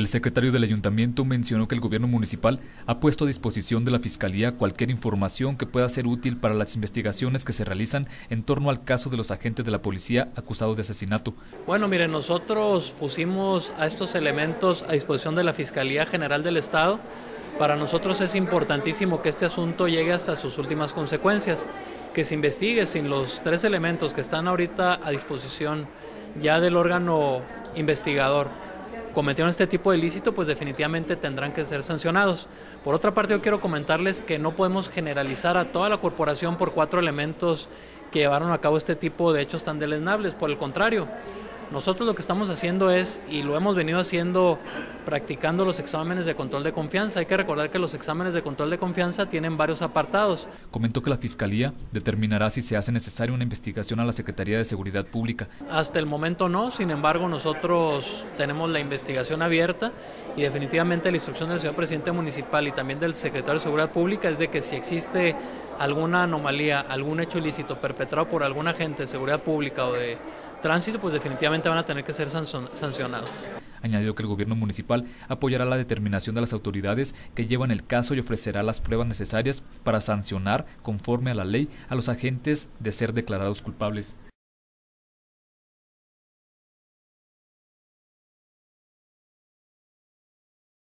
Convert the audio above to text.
El secretario del ayuntamiento mencionó que el gobierno municipal ha puesto a disposición de la Fiscalía cualquier información que pueda ser útil para las investigaciones que se realizan en torno al caso de los agentes de la policía acusados de asesinato. Bueno, miren, nosotros pusimos a estos elementos a disposición de la Fiscalía General del Estado. Para nosotros es importantísimo que este asunto llegue hasta sus últimas consecuencias, que se investigue sin los tres elementos que están ahorita a disposición ya del órgano investigador cometieron este tipo de ilícito, pues definitivamente tendrán que ser sancionados. Por otra parte, yo quiero comentarles que no podemos generalizar a toda la corporación por cuatro elementos que llevaron a cabo este tipo de hechos tan deleznables. Por el contrario, nosotros lo que estamos haciendo es, y lo hemos venido haciendo, practicando los exámenes de control de confianza. Hay que recordar que los exámenes de control de confianza tienen varios apartados. Comentó que la Fiscalía determinará si se hace necesaria una investigación a la Secretaría de Seguridad Pública. Hasta el momento no, sin embargo nosotros tenemos la investigación abierta y definitivamente la instrucción del señor presidente municipal y también del secretario de Seguridad Pública es de que si existe alguna anomalía, algún hecho ilícito perpetrado por algún agente de seguridad pública o de tránsito, pues definitivamente van a tener que ser sancionados. Añadió que el gobierno municipal apoyará la determinación de las autoridades que llevan el caso y ofrecerá las pruebas necesarias para sancionar, conforme a la ley, a los agentes de ser declarados culpables.